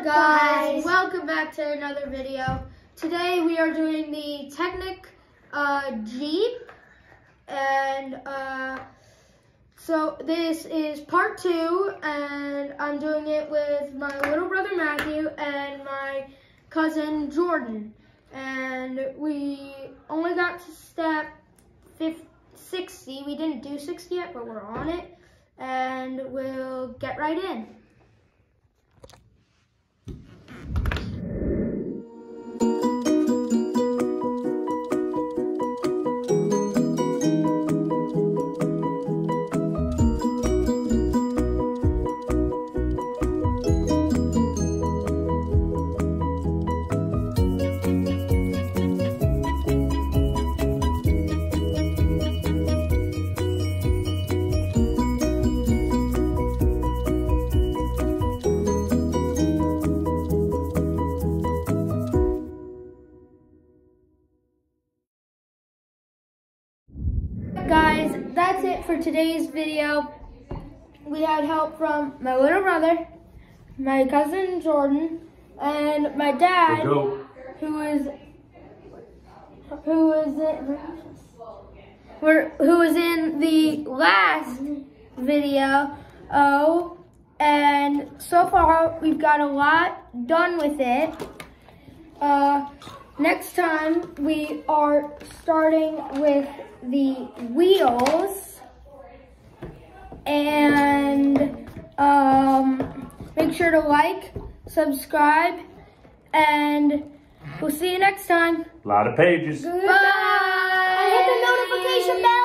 up guys? Welcome back to another video. Today we are doing the Technic uh, Jeep and uh, so this is part two and I'm doing it with my little brother Matthew and my cousin Jordan and we only got to step 50, 60. We didn't do 60 yet but we're on it and we'll get right in. Guys, that's it for today's video. We had help from my little brother, my cousin Jordan, and my dad, who is who is it? Who was in the last video. Oh, and so far we've got a lot done with it. Uh, next time we are starting with the wheels and um, make sure to like, subscribe, and we'll see you next time. A lot of pages. Goodbye. And hit the notification bell.